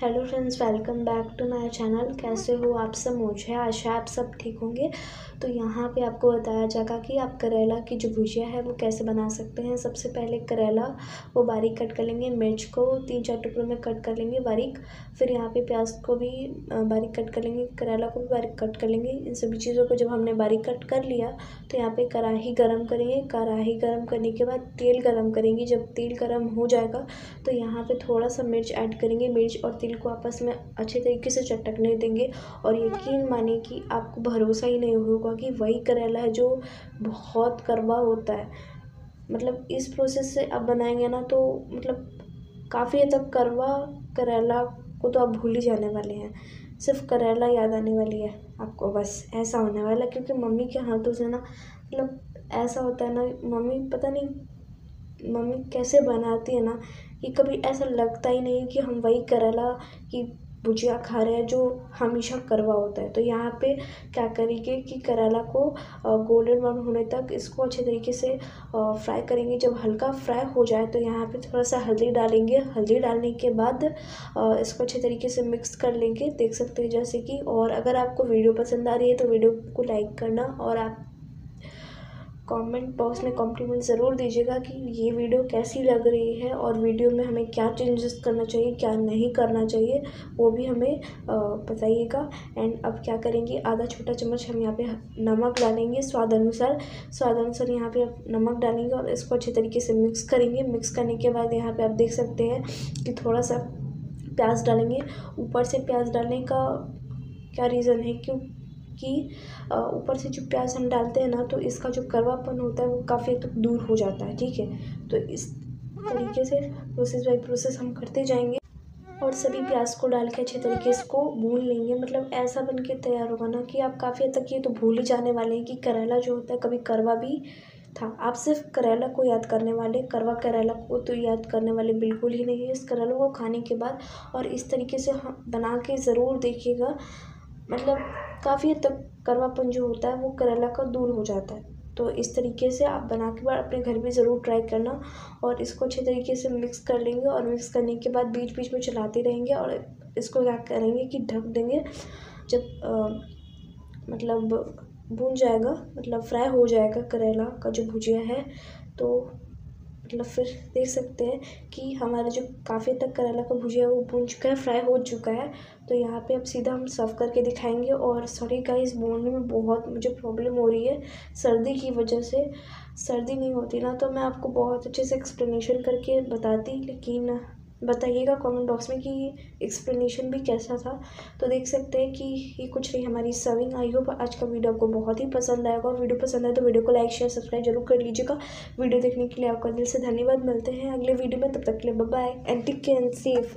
Hello friends welcome back to my channel कैसे हो आप सब? मुझे आशा आप सब ठीक होंगे। तो यहाँ पे आपको बताया जाएगा कि आप करेला की जो भुजिया है वो कैसे बना सकते हैं। सबसे पहले करेला वो बारीक कट कर लेंगे। मिर्च को तीन चार टुकड़ों में कट कर लेंगे बारीक। फिर यहाँ पे प्याज को भी बारीक कट कर लेंगे। करेला को भी बारीक कट कर लेंगे। इन सभी चीज़ों को जब हमने बारीक कट कर लिया तो यहाँ पर कढ़ाई गर्म करेंगे। कढ़ाई गर्म करने के बाद तेल गर्म करेंगे। जब तेल गर्म हो जाएगा तो यहाँ पर थोड़ा सा मिर्च ऐड करेंगे। मिर्च और तेल को आपस में अच्छे तरीके से चटकने देंगे और यकीन मानिए कि आपको भरोसा ही नहीं होगा कि वही करेला है जो बहुत कड़वा होता है। मतलब इस प्रोसेस से आप बनाएँगे ना तो मतलब काफ़ी हद तक कड़वा करेला को तो आप भूल ही जाने वाले हैं। सिर्फ़ करेला याद आने वाली है आपको बस, ऐसा होने वाला है। क्योंकि मम्मी के हाथों से ना मतलब ऐसा होता है ना, मम्मी पता नहीं, मम्मी कैसे बनाती है ना कि कभी ऐसा लगता ही नहीं कि हम वही करेला की भुजिया खा रहे हैं जो हमेशा करवा होता है। तो यहाँ पे क्या करेंगे कि करेला को गोल्डन ब्राउन होने तक इसको अच्छे तरीके से फ्राई करेंगे। जब हल्का फ्राई हो जाए तो यहाँ पे थोड़ा सा हल्दी डालेंगे। हल्दी डालने के बाद इसको अच्छे तरीके से मिक्स कर लेंगे। देख सकते हैं जैसे कि, और अगर आपको वीडियो पसंद आ रही है तो वीडियो को लाइक करना और आप कमेंट बॉक्स में कॉम्प्लीमेंट ज़रूर दीजिएगा कि ये वीडियो कैसी लग रही है और वीडियो में हमें क्या चेंजेस करना चाहिए, क्या नहीं करना चाहिए, वो भी हमें बताइएगा। एंड अब क्या करेंगे? आधा छोटा चम्मच हम यहाँ पे नमक डालेंगे स्वाद अनुसार। स्वाद अनुसार यहाँ पे नमक डालेंगे और इसको अच्छे तरीके से मिक्स करेंगे। मिक्स करने के बाद यहाँ पर आप देख सकते हैं कि थोड़ा सा प्याज डालेंगे। ऊपर से प्याज डालने का क्या रीज़न है क्यों कि ऊपर से जो प्याज हम डालते हैं ना तो इसका जो कड़वापन होता है वो काफ़ी तक दूर हो जाता है, ठीक है? तो इस तरीके से प्रोसेस बाई प्रोसेस हम करते जाएँगे और सभी प्याज को डाल के अच्छे तरीके से को भून लेंगे। मतलब ऐसा बन के तैयार होगा ना कि आप काफ़ी हद तक ये तो भूल ही जाने वाले हैं कि करेला जो होता है कभी करवा भी था। आप सिर्फ़ करेला को याद करने वाले करवा करेला को तो याद करने वाले बिल्कुल ही नहीं है। इस करेला को खाने के बाद और इस तरीके से बना के ज़रूर देखिएगा मतलब काफ़ी हद तक कड़वापन जो होता है वो करेला का दूर हो जाता है। तो इस तरीके से आप बना के बाद अपने घर में ज़रूर ट्राई करना और इसको अच्छे तरीके से मिक्स कर लेंगे और मिक्स करने के बाद बीच बीच में चलाते रहेंगे और इसको क्या करेंगे कि ढक देंगे। जब आ, मतलब भून जाएगा मतलब फ्राई हो जाएगा करेला का जो भुजिया है तो मतलब फिर देख सकते हैं कि हमारा जो काफ़ी तक करेला का भुजिया है, वो भून चुका है फ्राई हो चुका है। तो यहाँ पे अब सीधा हम सर्व करके दिखाएँगे और सॉरी गाइस बोलने में बहुत मुझे प्रॉब्लम हो रही है सर्दी की वजह से। सर्दी नहीं होती ना तो मैं आपको बहुत अच्छे से एक्सप्लेनेशन करके बताती, लेकिन बताइएगा कमेंट बॉक्स में कि एक्सप्लेनेशन भी कैसा था। तो देख सकते हैं कि ये कुछ नहीं, हमारी सर्विंग आई हो आज का वीडियो आपको बहुत ही पसंद आएगा। और वीडियो पसंद आए तो वीडियो को लाइक शेयर सब्सक्राइब ज़रूर कर लीजिएगा। वीडियो देखने के लिए आपका दिल से धन्यवाद। मिलते हैं अगले वीडियो में, तब तक के लिए bye and take care and safe